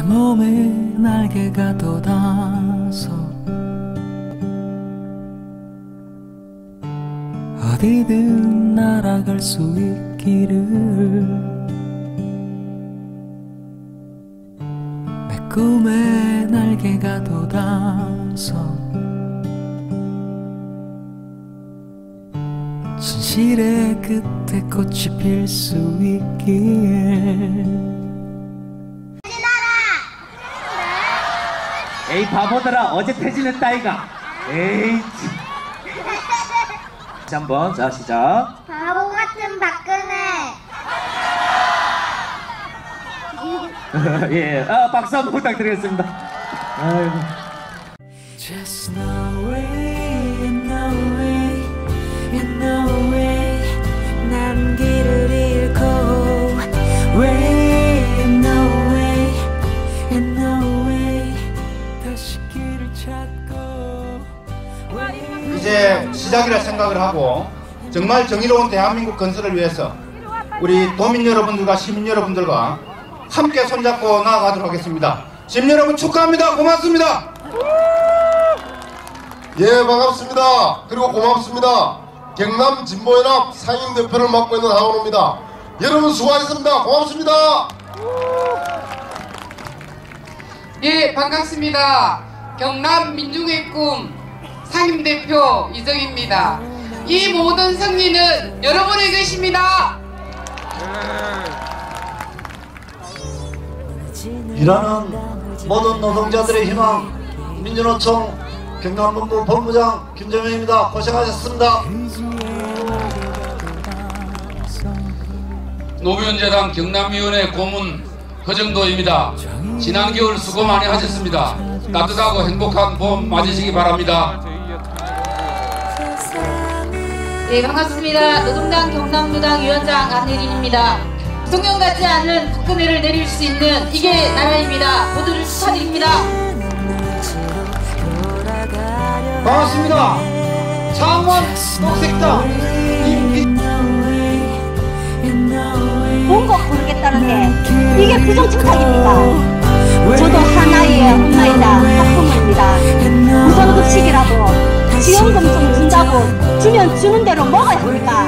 내 몸에 날개가 돋아서 어디든 날아갈 수 있기를 내 꿈에 날개가 돋아서 진실의 끝에 꽃이 필 수 있기에 바보들아 어제 퇴진했다 아이가 에이 참. 다시 한번 자 시작 바보 같은 박근혜. 예, 아, 박수 한번 부탁드리겠습니다 아이고. 이제 시작이라 생각을 하고 정말 정의로운 대한민국 건설을 위해서 우리 도민 여러분들과 시민 여러분들과 함께 손잡고 나아가도록 하겠습니다. 시민 여러분 축하합니다. 고맙습니다. 예 반갑습니다 그리고 고맙습니다 경남 진보연합 상임대표를 맡고 있는 하원호입니다 여러분 수고하셨습니다 고맙습니다 예, 반갑습니다. 경남 민중의 꿈 상임대표 이정입니다. 이 모든 승리는 여러분에 계십니다. 일하는 모든 노동자들의 희망 민주노총 경남본부 본부장 김정현입니다. 고생하셨습니다. 노무현재단 경남위원회 고문 허정도입니다. 지난 겨울 수고 많이 하셨습니다. 따뜻하고 행복한 봄 맞으시기 바랍니다. 네 반갑습니다. 노동당 경남노당 위원장 안혜린입니다. 대통령 같지 않은 박근혜를 내릴 수 있는 이게 나라입니다. 모두를 축하드립니다. 반갑습니다. 창원 녹색당 본것 모르겠다는데 이게 부정청탁입니까? 주면 주는 대로 먹어야 합니까?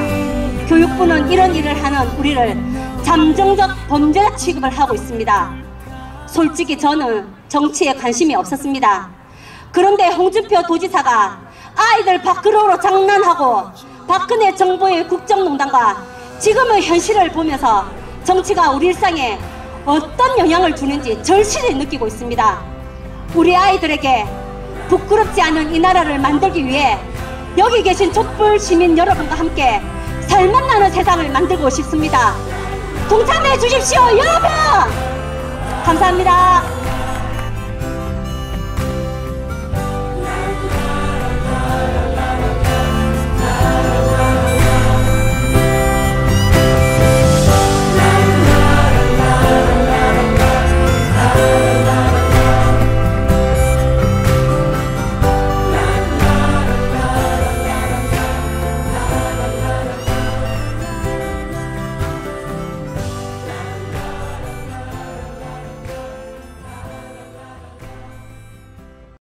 교육부는 이런 일을 하는 우리를 잠정적 범죄 취급을 하고 있습니다. 솔직히 저는 정치에 관심이 없었습니다. 그런데 홍준표 도지사가 아이들 밖으로 장난하고 박근혜 정부의 국정농단과 지금의 현실을 보면서 정치가 우리 일상에 어떤 영향을 주는지 절실히 느끼고 있습니다. 우리 아이들에게 부끄럽지 않은 이 나라를 만들기 위해 여기 계신 촛불 시민 여러분과 함께 살맛 나는 세상을 만들고 싶습니다. 동참해 주십시오, 여러분! 감사합니다.